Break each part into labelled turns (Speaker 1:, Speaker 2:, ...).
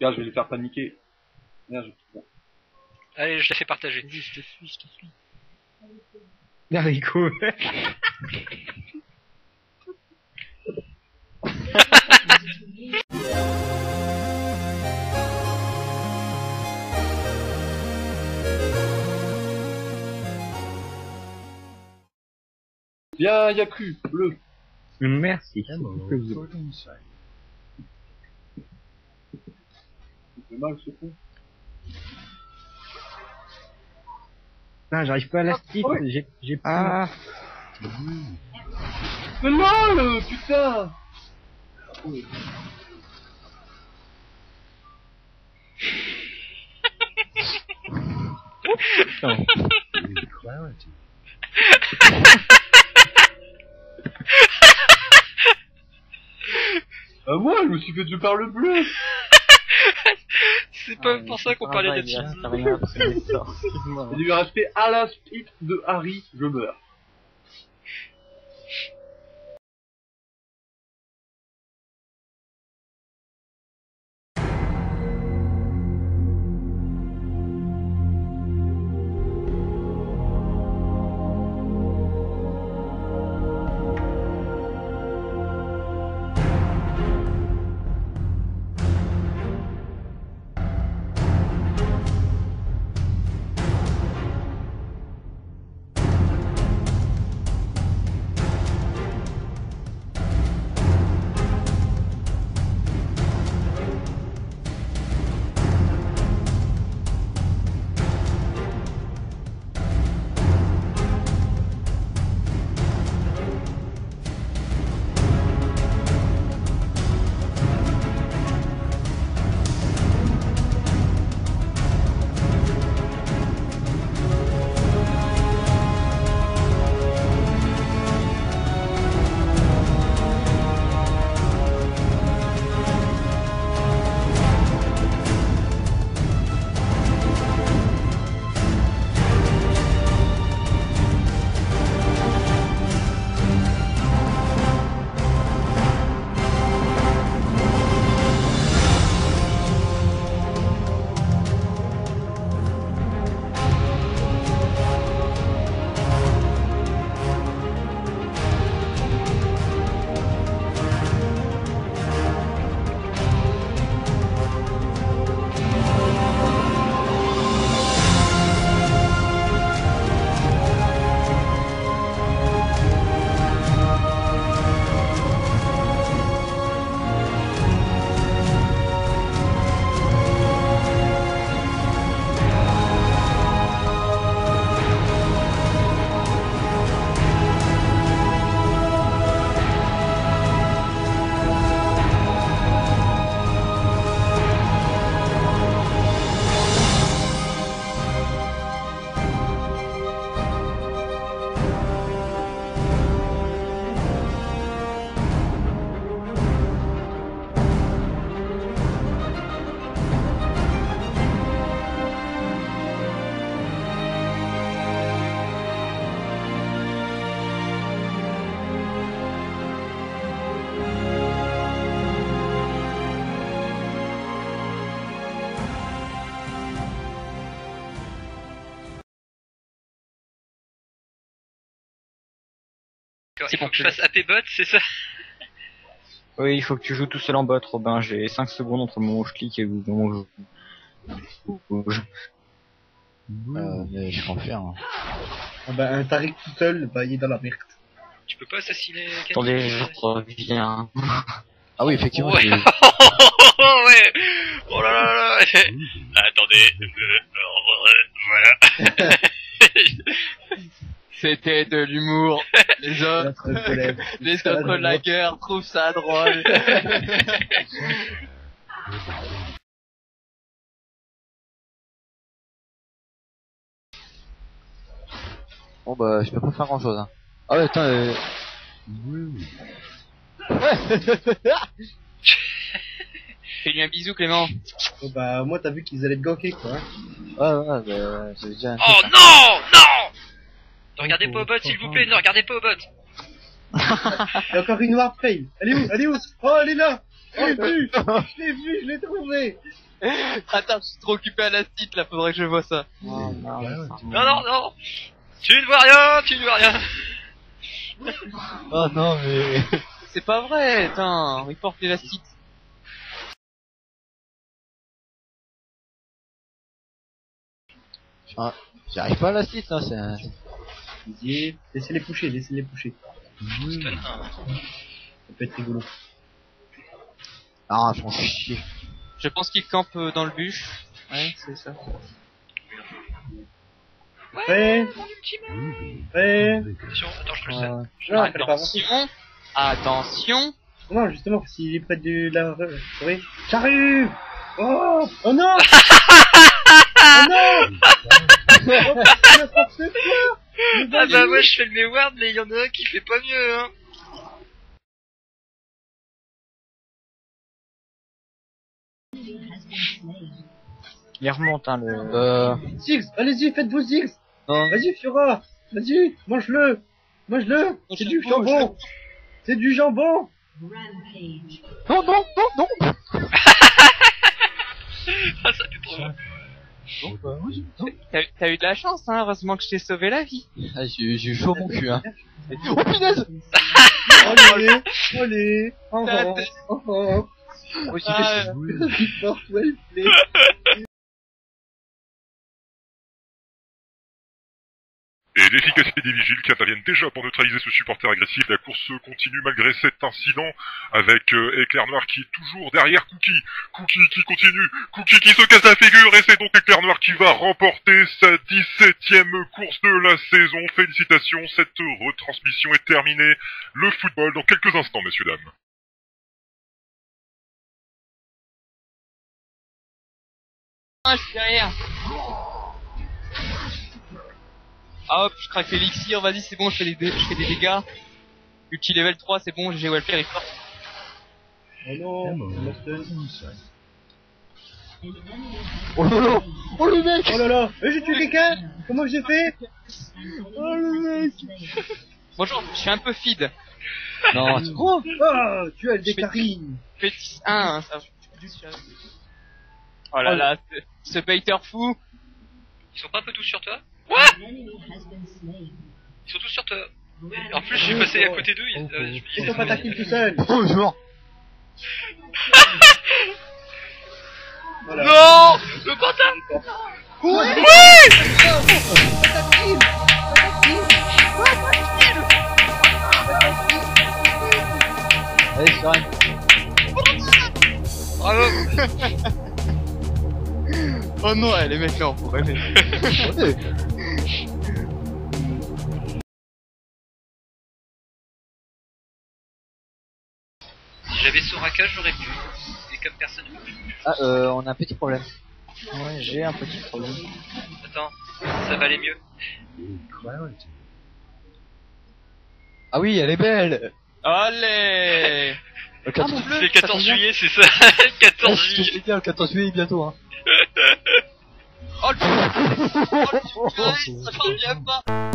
Speaker 1: Regarde, je vais les faire paniquer. Merde, je... bon.
Speaker 2: Allez, je la fais partager.
Speaker 3: Vas-y, je te suis, je te suis.
Speaker 4: Haricot.
Speaker 1: Viens, Yaku, bleu.
Speaker 4: Merci.
Speaker 3: Ah, bon,
Speaker 4: tout ce que vous-
Speaker 3: Golden Side.
Speaker 1: Il fait mal ce con.
Speaker 4: Putain, j'arrive pas à la stick,
Speaker 1: Ouais.
Speaker 4: j'ai, j'ai plus.
Speaker 3: Ah
Speaker 1: Mais non, le putain. Bah moi, je me suis fait tuer par le bleu
Speaker 2: C'est pas pour ça qu'on parlait
Speaker 4: l'histoire. Excuse-moi.
Speaker 1: Et du respect à la spit de Harry, je meurs.
Speaker 2: Il
Speaker 4: C'est
Speaker 2: faut
Speaker 4: pour
Speaker 2: que je fasse AP bot, c'est ça
Speaker 4: Oui, il faut que tu joues tout seul en bot, Robin. J'ai 5 secondes entre le moment où je clique et le moment où je bouge.
Speaker 3: Euh, mais je en faire. hein.
Speaker 5: Ah bah, un Tariq tout seul, bah, il est dans la merde.
Speaker 2: Tu peux pas assassiner quelqu'un
Speaker 4: Attendez, je reviens.
Speaker 3: Ah oui, effectivement.
Speaker 2: Ouais. ouais. Oh là là là. Attendez. euh, voilà.
Speaker 4: C'était de l'humour. Les autres, les autres de la guerre trouvent ça drôle.
Speaker 3: Bon bah, je peux pas faire grand chose. Hein. Ah ouais, attends. Euh...
Speaker 4: Fais-lui un bisou, Clément.
Speaker 5: Bon, bah, moi, t'as vu qu'ils allaient te ganker, quoi. hein.
Speaker 3: Ouais, ouais, bah, c'est déjà. un
Speaker 2: Oh non Non regardez pas au bot, s'il vous plaît, ne regardez pas au bot.
Speaker 5: Il y a encore une warp fail. Elle est où? Elle est où? Oh, elle est là Je l'ai vu Je l'ai vu, je l'ai trouvé
Speaker 6: Attends, je suis trop occupé à la site là, faudrait que je vois ça.
Speaker 4: Oh.
Speaker 2: Non, non, non Tu ne vois rien, tu ne vois rien
Speaker 3: Oh non, mais...
Speaker 6: C'est pas vrai, putain, report l'élastique.
Speaker 3: J'y arrive pas à la site, là, c'est un...
Speaker 5: Laissez-les pousser, laissez-les pousser.
Speaker 2: Un.
Speaker 5: Ça peut être rigolo.
Speaker 3: Ah, je fais chier.
Speaker 6: Je pense qu'il campe euh, dans le bûche. Ouais, c'est ça.
Speaker 5: Prêt Prêt
Speaker 2: Attention, attends, je te le sais.
Speaker 3: Ouais.
Speaker 6: Attention, attention.
Speaker 5: Non, justement, parce qu'il est près de la... Oui. J'arrive Oh Oh non Oh non Oh, n'importe quoi Mais
Speaker 2: Ah bah moi je fais le mémoire, mais il y en a un qui fait pas mieux, hein.
Speaker 4: Il remonte, hein, le...
Speaker 3: Euh...
Speaker 5: Ziggs, allez-y, faites vos Ziggs.
Speaker 3: Non.
Speaker 5: Vas-y, Fiora Vas-y, mange-le Mange-le. C'est du jambon. C'est du jambon.
Speaker 3: Non, non, non, non.
Speaker 2: Ah ça fait trop
Speaker 3: bah, oui, non.
Speaker 6: T'as t'as eu de la chance, hein, heureusement que je t'ai sauvé la vie.
Speaker 3: Ah, j'ai j'ai eu chaud au mon cul, hein. Oh punaise.
Speaker 5: Allez. Allez. Oh
Speaker 6: Ta
Speaker 5: oh
Speaker 6: tête.
Speaker 5: Oh oh
Speaker 3: Oh,
Speaker 7: Et l'efficacité des vigiles qui interviennent déjà pour neutraliser ce supporter agressif. La course continue malgré cet incident avec euh, Éclair Noir qui est toujours derrière Cookie. Cookie qui continue. Cookie qui se casse la figure et c'est donc Éclair Noir qui va remporter sa 17ème course de la saison. Félicitations, cette retransmission est terminée. Le football dans quelques instants, messieurs, dames.
Speaker 6: Ah, hop, je craque l'élixir, vas-y, c'est bon, je fais des, dé- je fais des dégâts. Ulti level 3, c'est bon, j'ai Welfare, il fort.
Speaker 5: Oh non.
Speaker 3: Oh là là Oh le mec
Speaker 5: Oh là là j'ai tué quelqu'un Comment j'ai fait?
Speaker 3: Oh le mec
Speaker 6: Bonjour, je suis un peu feed.
Speaker 3: Non, tu crois
Speaker 5: Oh Tu as le décarine
Speaker 6: Je fais 10 1 hein, ça. Oh là là, ce, ce baiter fou.
Speaker 2: Ils sont pas un peu tous sur toi? Ils sont tous sur toi. En plus, j'ai passé à côté d'eux, ils, je-
Speaker 5: Ils sont pas ta tout seul
Speaker 3: Bonjour.
Speaker 5: Voilà.
Speaker 2: Non Le pantin
Speaker 3: Allez, Soren.
Speaker 2: Bravo.
Speaker 6: Oh non, eh, les mecs là, on pourrait.
Speaker 2: j'avais Soraka, j'aurais pu. Et comme personne ne peut.
Speaker 3: Ah, euh, on a un petit problème.
Speaker 4: Ouais, j'ai un petit problème.
Speaker 2: Attends, ça va aller mieux?
Speaker 3: Ah oui, elle est belle
Speaker 6: Allez
Speaker 3: Le 14
Speaker 6: mon bleu,
Speaker 2: C'est le
Speaker 6: ça
Speaker 2: 14
Speaker 6: tombe bien.
Speaker 2: juillet, c'est ça Le 14
Speaker 3: Ouais, je
Speaker 2: juillet
Speaker 3: le 14 juillet bientôt, hein.
Speaker 6: Oh le Oh le purée, ça j'en reviens pas?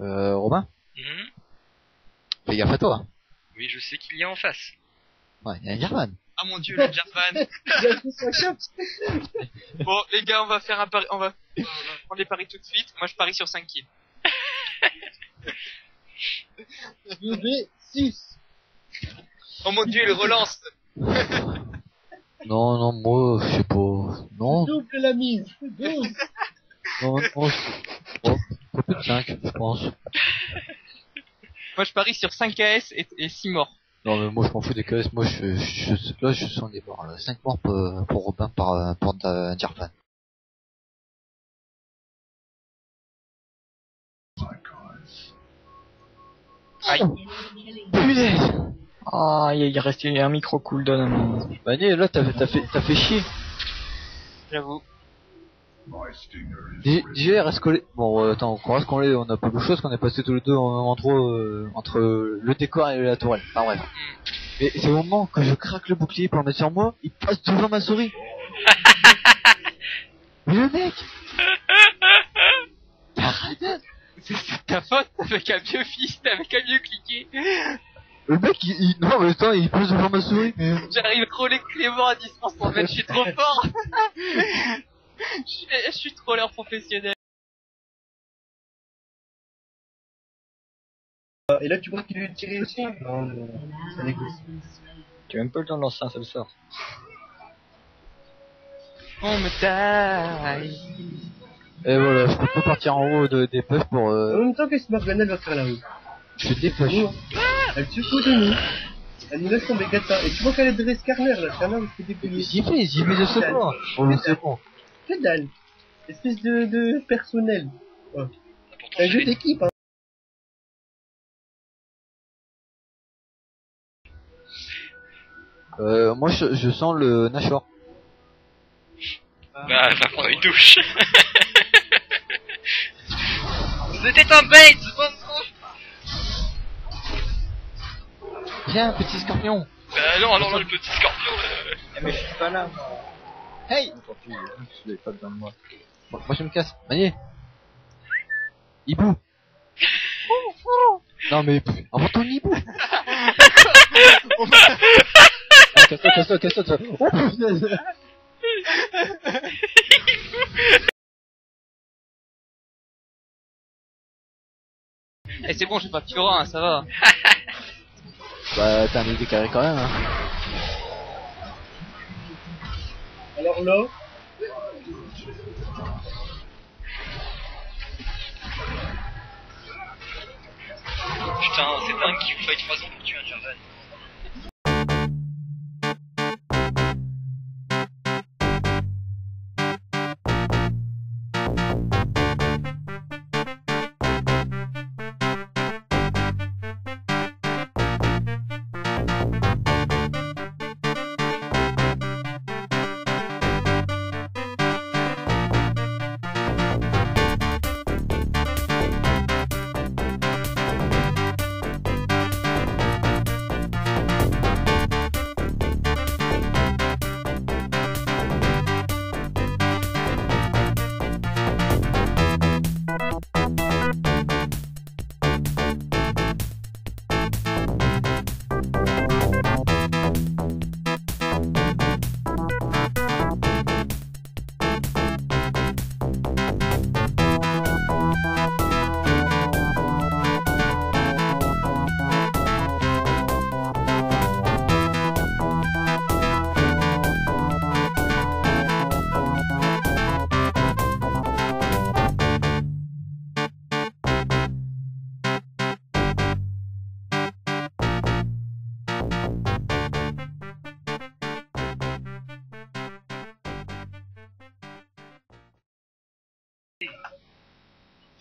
Speaker 3: Euh, Robin
Speaker 2: Mhm.
Speaker 3: Fais gaffe à toi. hein.
Speaker 2: Oui, je sais qu'il y a en face.
Speaker 3: Ouais, il y a un German.
Speaker 6: Ah mon dieu, le Japan Bon, les gars, on va faire un pari, on va, on va prendre les paris tout de suite. Moi, je parie sur 5 kills.
Speaker 5: BB6
Speaker 6: Oh mon dieu, il relance
Speaker 3: Non, non, moi, je sais pas. Non,
Speaker 5: Double la mise 12
Speaker 3: non, non, je... oh, un peu de 5, je pense.
Speaker 6: Moi, je parie sur 5 KS et, et 6 morts.
Speaker 3: Non, mais moi, je m'en fous des KS. Moi, je, je, là, je sens des morts, là. 5 morts pour, pour Robin par, pour un Jarvan.
Speaker 6: Aïe.
Speaker 4: Ah, il un micro cooldown à mon...
Speaker 3: Bah, né, là, t'as t'as fait, t'as fait chier.
Speaker 6: J'avoue.
Speaker 3: Reste collé. Bon, euh, attends, on reste collé, on a pas de choses qu'on est passé tous les deux en, entre, euh, entre le décor et la tourelle. Enfin, bref. Mais c'est au moment que je craque le bouclier pour le mettre sur moi, il passe devant ma souris. Mais le mec
Speaker 6: C'est c'est ta faute, t'avais qu'à mieux fils, t'avais qu'à mieux cliquer.
Speaker 3: Le mec, il, il- non, mais attends, il passe devant ma souris. Mais...
Speaker 6: J'arrive à crawler Clément à distance en fait, je suis trop fort. Je suis- je suis troller professionnel.
Speaker 5: Et là, tu crois qu'il lui tirer aussi Non, non, ça négocie.
Speaker 4: Tu as même pas le temps de lancer un seul sort.
Speaker 6: On me taille.
Speaker 3: Et voilà, je peux pas partir en haut de, des puffs pour...
Speaker 5: En
Speaker 3: Euh,
Speaker 5: même temps, qu'est-ce que Morgana va faire là-haut
Speaker 3: je dépush.
Speaker 5: Nous, Elle se fout de nous. Elle nous laisse tomber Gata. Et tu vois qu'elle est de Skarner, là. Skarner, il se fait dépouiller.
Speaker 3: J'y vais, j'y vais de secours. Oh, c'est bon.
Speaker 5: Que dalle. Espèce de, de personnel.
Speaker 2: Pourtant,
Speaker 5: C'est un jeu d'équipe, hein.
Speaker 3: Euh, moi, je, je sens le Nashor.
Speaker 2: Bah, va prendre une douche. C'était un bait.
Speaker 3: Viens, petit scorpion.
Speaker 2: Bah non, non, non, le petit scorpion. euh,
Speaker 4: Eh, mais je suis pas là.
Speaker 3: Hey
Speaker 4: Tant pis, je l'ai pas besoin de moi.
Speaker 3: Bon, Moi, je me casse. Manier. Hibou. Non, mais... Envoie ton hibou. Ah, Casse-toi, casse-toi, casse-toi. casse-toi. Oh.
Speaker 6: Eh c'est bon, j'ai pas Fiora, hein, ça va.
Speaker 3: Bah, t'as un idée carré quand même, hein.
Speaker 5: Alors là,
Speaker 2: Putain, c'est dingue qu'il faille 3 ans pour tuer un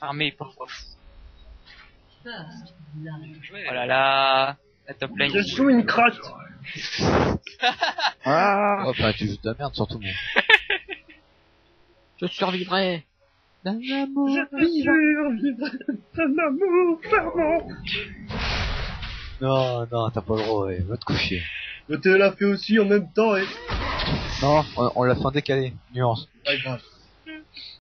Speaker 6: Armée, parfois.
Speaker 2: Ouais,
Speaker 6: Oh là là. La top lane.
Speaker 5: je suis une crotte.
Speaker 4: Ah
Speaker 3: Oh, bah, tu joues de la merde, surtout, moi. Je survivrai. D'un amour
Speaker 5: Je survivrai d'un amour.
Speaker 3: Non, non, t'as pas le droit, ouais. Va te coucher.
Speaker 5: Mais tu l'as fait aussi en même temps, et...
Speaker 3: Non, on, on l'a fait en décalé. Nuance.
Speaker 5: Pas grave.